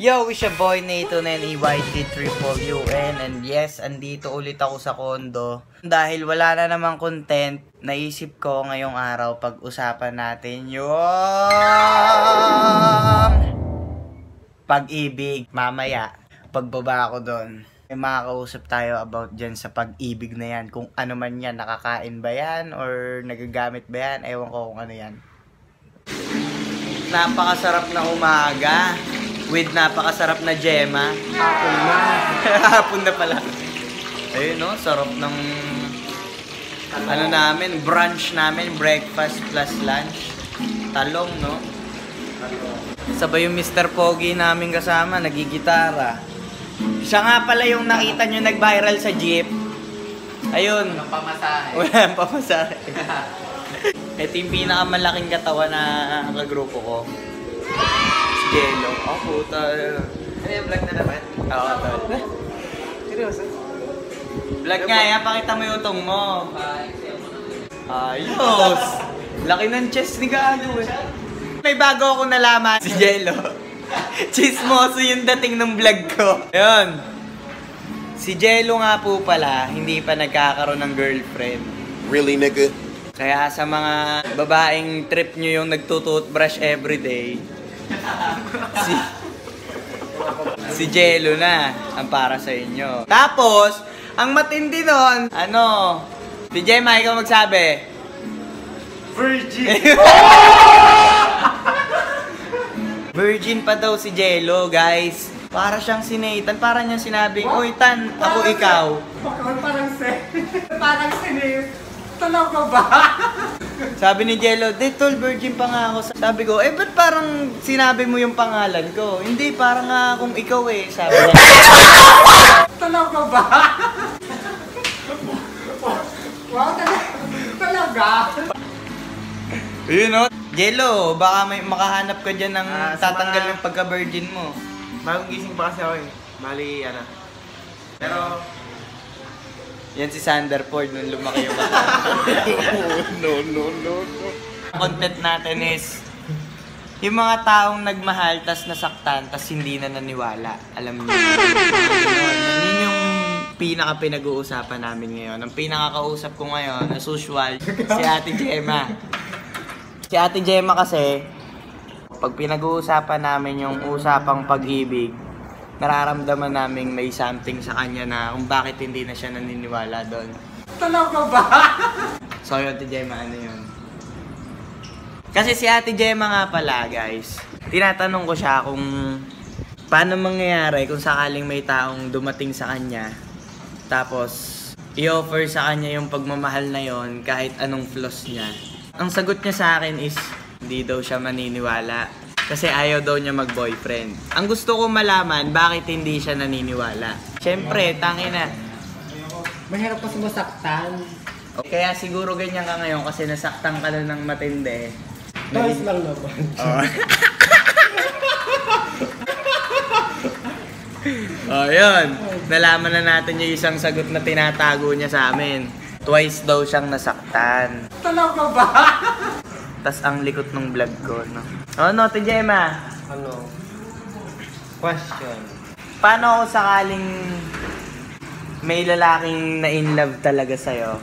Yo, it's your boy Nathan and EYT Triple UN and yes, andito ulit ako sa kondo. Dahil wala na namang content, naisip ko ngayong araw pag-usapan natin yung pag-ibig. Mamaya, pagbaba ko doon, may makakausap tayo about dyan sa pag-ibig na yan. Kung ano man yan, nakakain ba yan or nagagamit ba yan, ewan ko kung ano yan. Napakasarap na umaga with napakasarap na Gemma. Hapon na. Hapon na pala. Ayun no, sarap ng ano namin, brunch namin, breakfast plus lunch. Talong, no? Sabay yung Mr. Pogi namin kasama, nagigitara. Siya nga pala yung nakita nyo nag-viral sa jeep. Ayun. Walang pamasahe. Walang pamasahe. Ito yung pinakamalaking katawan na kagrupo ko. Jello. Oh, puta. Ano yung vlog na naman? Oo, tol. Seryoso? Vlog nga, yan. Pakita mo yung utong mo. Ayos! Laki ng chest ni Gago eh. May bago ako nalaman. Si Jello. Chismoso yung dating ng vlog ko. Ayun. Si Jello nga po pala, hindi pa nagkakaroon ng girlfriend. Really, nigga? Kaya sa mga babaeng trip nyo yung nagtututbrush everyday, si, si Jello na ang para sa inyo. Tapos, ang matindi nun, ano, si Gemma, ikaw magsabi. Virgin! Virgin pa daw si Jello, guys. Para siyang si Nathan, para niya sinabing, Uy, Tan, ako ikaw. Bakit parang se... Parang sinis. Talaga ba? Sabi ni Jello, di tol, virgin pa nga ako. Sabi ko, eh, ba't parang sinabi mo yung pangalan ko? Hindi, parang nga kung ikaw eh, sabi niya. Talaga ba? wow, talaga. Yun no? Jello, baka may makahanap ka dyan ng sa tatanggal mga- ng pagka-virgin mo. Bagong gising pa kasi ako eh. Bali, ano. Pero, Yan si Sander Ford nung lumaki yung bata. no, no, no, no. Content natin is, yung mga taong nagmahal tas nasaktan tas hindi na naniwala. Alam niyo. Yun, yun yung pinaka pinag-uusapan namin ngayon. Ang pinakakausap ko ngayon, as usual, si Ate Gemma. Si Ate Gemma kasi, pag pinag-uusapan namin yung usapang pag-ibig, nararamdaman namin may something sa kanya na kung bakit hindi na siya naniniwala doon. talaga ba? So yun, Ate Gemma, ano yun? Kasi si Ate Gemma nga pala, guys, tinatanong ko siya kung paano mangyayari kung sakaling may taong dumating sa kanya, tapos i-offer sa kanya yung pagmamahal na yon kahit anong flaws niya. Ang sagot niya sa akin is, hindi daw siya maniniwala. Kasi ayaw daw niya mag-boyfriend. Ang gusto ko malaman, bakit hindi siya naniniwala? Siyempre, tangina, Mahirap kasi masaktan. kaya siguro ganyan ka ngayon kasi nasaktan ka na ng matindi. Guys lang naman. Oh. oh, yun. Nalaman na natin yung isang sagot na tinatago niya sa amin. Twice daw siyang nasaktan. Talaga ba? Tas ang likot ng vlog ko, no? Oh, no, Gemma. Ano? Question. Paano kung sakaling may lalaking na in love talaga sa'yo?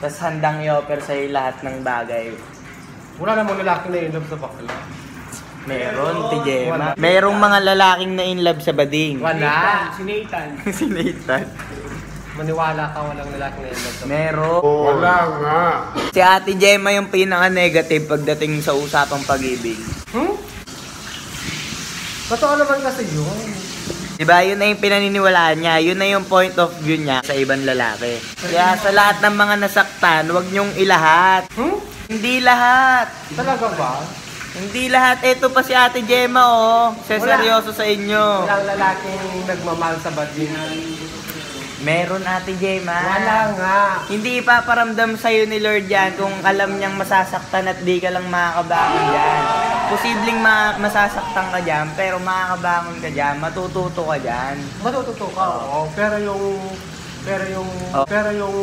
Tas handang i-offer sa'yo lahat ng bagay. Wala namang lalaki na inlove sa bakla. Meron, Ate Gemma. Merong mga lalaking na in love sa bading. Wala. Si Nathan. si Nathan. Maniwala ka walang lalaki na bakla. Meron. Wala nga. Si Ate Gemma yung pinaka-negative pagdating sa usapang pag-ibig. Hmm? Totoo naman kasi yun. Diba, yun na yung pinaniniwalaan niya. Yun na yung point of view niya sa ibang lalaki. Kaya sa lahat ng mga nasaktan, huwag niyong ilahat. Hmm? Hindi lahat. Talaga ba? Hindi lahat. Ito pa si Ate Gemma, oh. Seseryoso sa inyo. Walang lalaking nagmamahal sa bading. Meron, Ate Gemma. Wala nga. Hindi ipaparamdam sa'yo ni Lord yan kung alam niyang masasaktan at di ka lang makakabangon dyan. Posibleng ma- masasaktan ka dyan, pero makakabangon ka dyan, matututo ka dyan. Matututo ka, oo. Pero yung... Pero yung... Oh. Pero yung...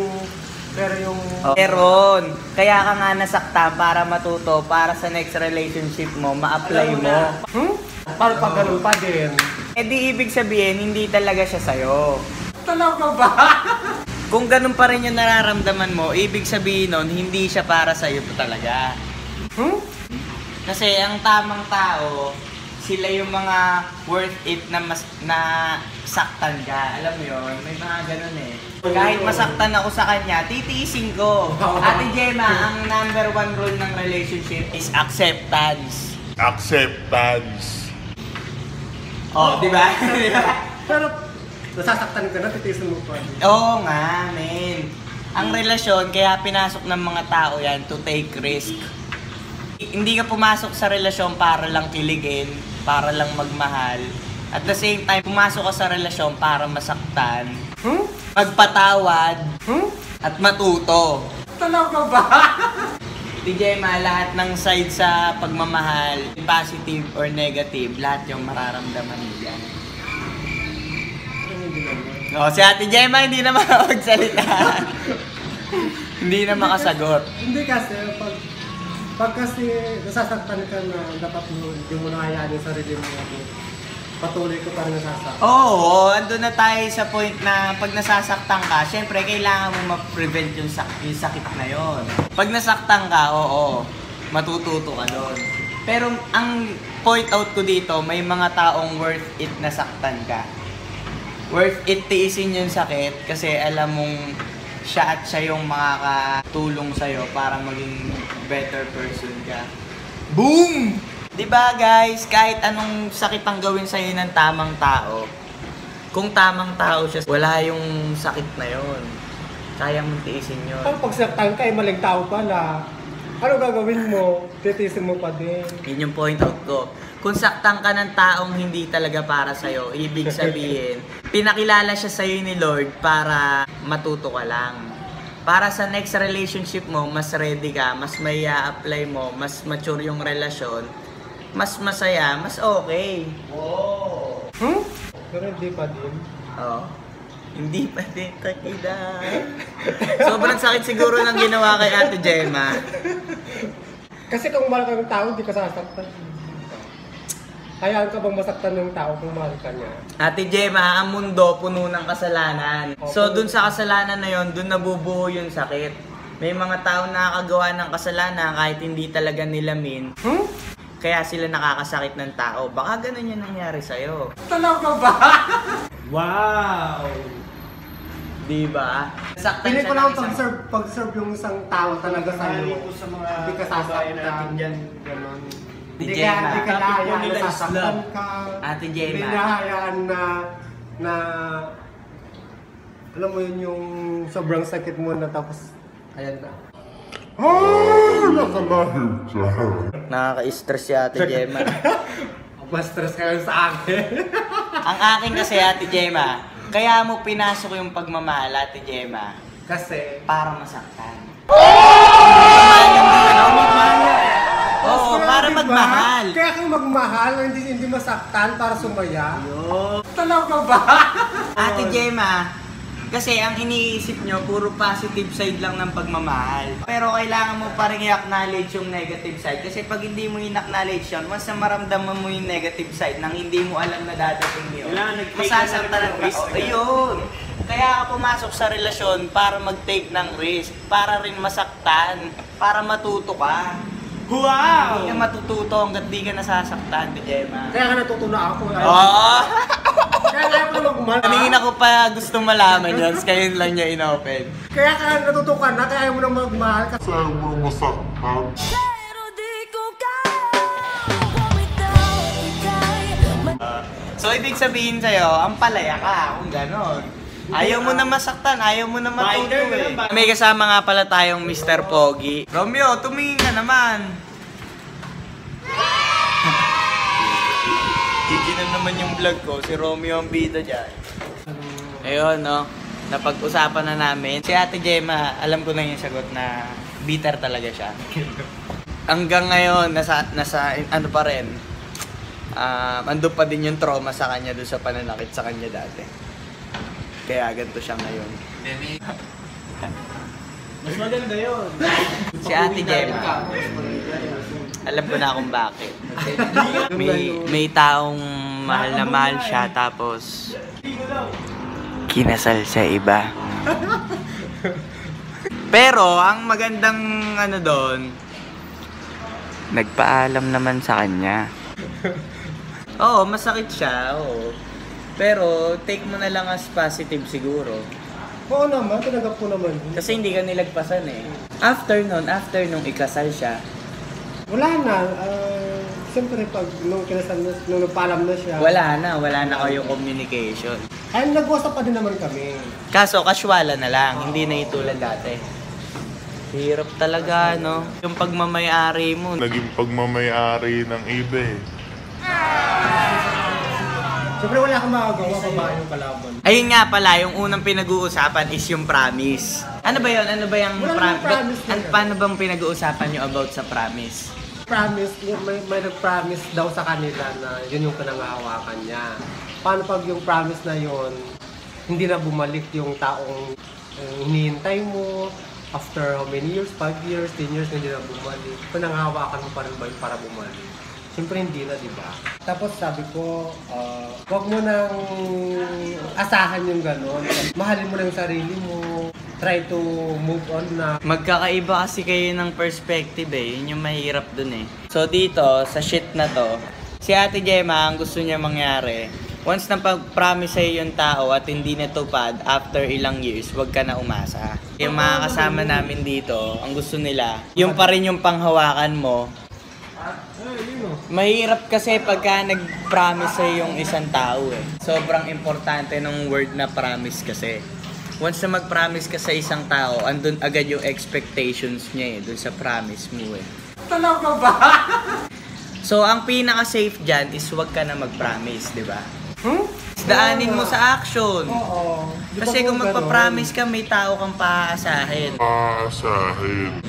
Pero yung... Meron. Kaya ka nga nasaktan para matuto, para sa next relationship mo, ma-apply mo. Hmm? Paano pag ganun pa din? Eh di ibig sabihin, hindi talaga siya sa'yo. Talaga ba? Kung ganun pa rin yung nararamdaman mo, ibig sabihin nun, hindi siya para sa'yo talaga. Hmm? Kasi ang tamang tao, sila yung mga worth it na mas na saktan ka. Alam mo yun, may mga ganun eh. Kahit masaktan ako sa kanya, titiisin ko. Ate Gemma, ang number one rule ng relationship is acceptance. Acceptance. Oh, di ba? Di ba? Pero nasasaktan ka na, titiisin mo pa. Oo nga, men. Ang relasyon, kaya pinasok ng mga tao yan to take risk. Hindi ka pumasok sa relasyon para lang kiligin, para lang magmahal. At the same time, pumasok ka sa relasyon para masaktan, Hmm? magpatawad, Hmm? at matuto. Talaga ba? Gemma, lahat ng side sa pagmamahal, positive or negative, lahat yung mararamdaman mo dyan. O, si Ate Gemma hindi na makapagsalita. hindi na makasagot. Hindi kasi, pag, pag kasi nasasaktan ka na dapat mo, hindi mo nakayaan yung sarili mo. Patuloy ko pa rin nasasaktan. Oo, andun na tayo sa point na pag nasasaktan ka, syempre kailangan mo ma-prevent yung, sak- yung sakit na yon. Pag nasaktan ka, oo, matututo ka doon. Pero ang point out ko dito, may mga taong worth it na saktan ka. Worth it tiisin yung sakit kasi alam mong siya at siya yung makakatulong sa'yo para maging better person ka. Boom! ba guys, kahit anong sakit ang gawin sa'yo ng tamang tao, kung tamang tao siya, wala yung sakit na yon. Kaya mong tiisin yun. Pero pag saktan ka, ay maling tao pala. Ano gagawin mo? Titiisin mo pa din. Yun yung point out ko. Kung saktan ka ng taong hindi talaga para sa'yo, ibig sabihin, pinakilala siya sa'yo ni Lord para matuto ka lang. Para sa next relationship mo, mas ready ka, mas may apply mo, mas mature yung relasyon, mas masaya, mas okay. Hmm? Pero hindi pa din. Oo. Hindi pa din takida. Sobrang sakit siguro ng ginawa kay Ate Gemma. Kasi kung mahal ka ng tao, hindi ka sasaktan. Hayaan ka bang masaktan ng tao kung mahal ka niya? Ate Gemma, ang mundo puno ng kasalanan. So, dun sa kasalanan na yon, dun nabubuo yung sakit. May mga tao nakakagawa ng kasalanan kahit hindi talaga nila mean, Hmm? kaya sila nakakasakit ng tao. Baka ganun yung nangyari sa'yo. Talaga ba? Wow! Di ba? Saktan Pili siya ko ng lang pag-serve, pag-serve yung isang tao talaga sa iyo. ko sa mga Hindi ka kababayan natin sasaktan. dyan. Hindi ka, hindi ka nahayaan na sasaktan ka. Ate Hindi Gemma. nahayaan na na alam mo yun yung sobrang sakit mo na tapos ayan na. Ah, nakalahim siya. Nakaka-stress si Ate Gemma. Mas stress ka sa akin. Ang akin kasi, Ate Gemma, kaya mo pinasok yung pagmamahal, Ate Gemma, Kasi para masaktan. Yung ano? Oo, para magmahal. Kaya kang magmahal, hindi hindi masaktan para sumaya. Talaga ba? Ate Gemma, kasi ang iniisip nyo, puro positive side lang ng pagmamahal. Pero kailangan mo pa rin i-acknowledge yung negative side. Kasi pag hindi mo i-acknowledge yun, once na maramdaman mo yung negative side nang hindi mo alam na dadating yun, masasaktan ka. Oh, ayun. Kaya ka pumasok sa relasyon para mag-take ng risk, para rin masaktan, para matuto ka. Hindi ka matututo hanggat di ka nasasaktan, Gemma. Kaya ka natuto na ako. Oh! Kaya kaya mo na magmahal. Kanina ko pa gusto malaman yun, kaya yun lang niya in-open. Kaya ka natuto ka na, kaya mo na magmahal. Kasi Sa'yo mo na masaktan. Kaya ika'y So, ibig sabihin sa'yo, ang palaya ka, kung ganon. Ayaw mo na masaktan, ayaw mo na matuto eh. May kasama nga pala tayong Mr. Pogi. Romeo, tumingin ka naman. Naman yung vlog ko, si Romeo ang bida dyan. Ayun, no. Napag-usapan na namin. Si Ate Gemma, alam ko na yung sagot na bitter talaga siya. Hanggang ngayon, nasa, nasa ano pa rin, um, ando pa din yung trauma sa kanya doon sa pananakit sa kanya dati. Kaya ganito siya ngayon. Mas maganda yun. Si Ate Gemma. Alam ko na kung bakit. May, may taong mahal na mahal siya tapos kinasal sa iba. Pero ang magandang ano doon, nagpaalam naman sa kanya. Oo, masakit siya, oo. Pero take mo na lang as positive siguro. Oo naman, tinanggap ko naman. Kasi hindi ka nilagpasan eh. After nun, after nung ikasal siya, Wala na. ah, Siyempre, pag nung kinasal na, nung nagpaalam na siya, wala na, wala na kayong communication. ay nag-usap pa din naman kami. Kaso, kaswala na lang, hindi na itulad dati. Hirap talaga, no? Yung pagmamayari mo. Naging pagmamayari ng iba eh. Siyempre, wala akong magagawa pa ba yung kalaban. Ayun nga pala, yung unang pinag-uusapan is yung promise. Ano ba yun? Ano ba yung Wala namang promise na. paano bang pinag-uusapan nyo about sa promise? Promise, may, may nag-promise daw sa kanila na yun yung pinangahawakan niya. Paano pag yung promise na yun, hindi na bumalik yung taong uh, hinihintay mo, after how many years, 5 years, 10 years, hindi na bumalik. Pinanghahawakan mo pa rin ba yun para bumalik? Siyempre hindi na, di ba? Tapos sabi ko, uh, wag mo nang asahan yung gano'n. Mahalin mo lang yung sarili mo. Try to move on na. Magkakaiba kasi kayo ng perspective eh. Yun yung mahirap dun eh. So dito, sa shit na to, si Ate Gemma, ang gusto niya mangyari, once na pag-promise sa'yo yung tao at hindi natupad after ilang years, wag ka na umasa. Yung mga kasama namin dito, ang gusto nila, yung pa rin yung panghawakan mo, Mahirap kasi pagka nag-promise sa'yo yung isang tao eh. Sobrang importante ng word na promise kasi. Once na mag-promise ka sa isang tao, andun agad yung expectations niya eh, dun sa promise mo eh. Talaga ba? So, ang pinaka-safe dyan is wag ka na mag-promise, di ba? Hmm? Daanin mo sa action. Oo. Di ba Kasi kung ganun? magpa-promise ka, may tao kang paaasahin. Aasahin.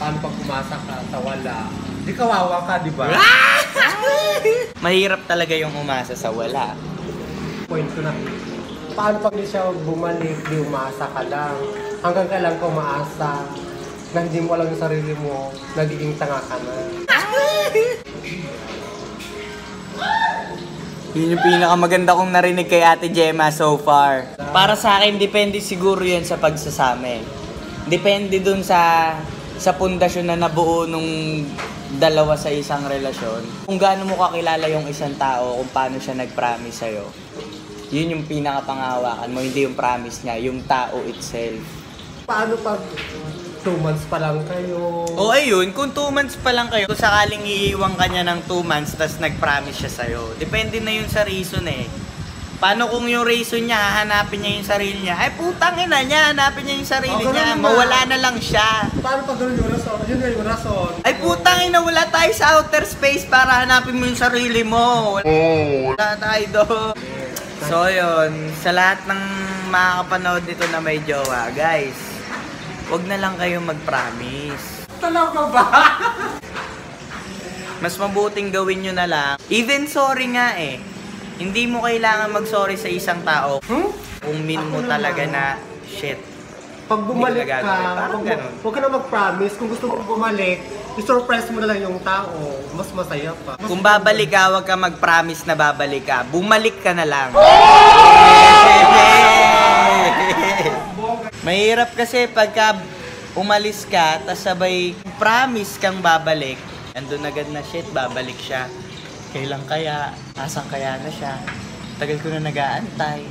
Paano pag pumasa ka sa wala? Di kawawa ka, di ba? Mahirap talaga yung umasa sa wala. Point ko na. Paano pag di siya bumalik, di umasa ka lang? Hanggang kailan ka umaasa? Na hindi mo alam yung sarili mo, nagiging tanga ka na. Yun yung pinakamaganda kong narinig kay Ate Gemma so far. Para sa akin, depende siguro yan sa pagsasama. eh. Depende dun sa sa pundasyon na nabuo nung dalawa sa isang relasyon. Kung gaano mo kakilala yung isang tao, kung paano siya nag-promise sa'yo. Yun yung pinakapangahawakan mo, hindi yung promise niya, yung tao itself. Paano pag two months pa lang kayo? O ayun, kung 2 months pa lang kayo, kung sakaling iiwan ka niya ng 2 months, tas nag-promise siya sa'yo, depende na yun sa reason eh. Paano kung yung reason niya, hahanapin niya yung sarili niya? Ay putang ina niya, hanapin niya yung sarili Oh, ganun niya. na. Mawala na lang siya. Paano pag gano'n yung rason? Yun nga yung rason. Ay putang ina, wala tayo sa outer space para hanapin mo yung sarili mo. Oh, Wala tayo doon. So yun, sa lahat ng makakapanood nito na may jowa, guys, wag na lang kayong mag-promise. Talaga ba? Mas mabuting gawin nyo na lang. Even sorry nga eh. Hindi mo kailangan mag-sorry sa isang tao Hmm? kung min mo Ako talaga na shit. Pag bumalik ka, gagawin. Parang huwag ka na mag-promise. Kung gusto mo bumalik, i-surprise mo na lang yung tao. Mas masaya pa. Mas Kung babalik ka, wag ka mag-promise na babalik ka. Bumalik ka na lang. Mahirap kasi pagka umalis ka, tas sabay promise kang babalik, andun agad na shit, babalik siya. Kailan kaya? Asan kaya na siya? Tagal ko na nag-aantay.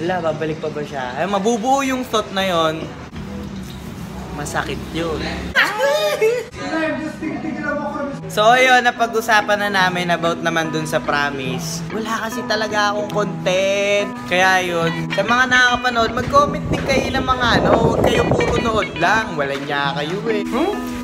Wala, babalik pa ba siya? Ay, mabubuo yung thought na yon. Masakit yun. So ayun, napag-usapan na namin about naman dun sa promise. Wala kasi talaga akong content. Kaya yun, sa mga nakakapanood, mag-comment din kayo ng mga ano, huwag kayo puro nood lang. Wala niya kayo eh. Hmm?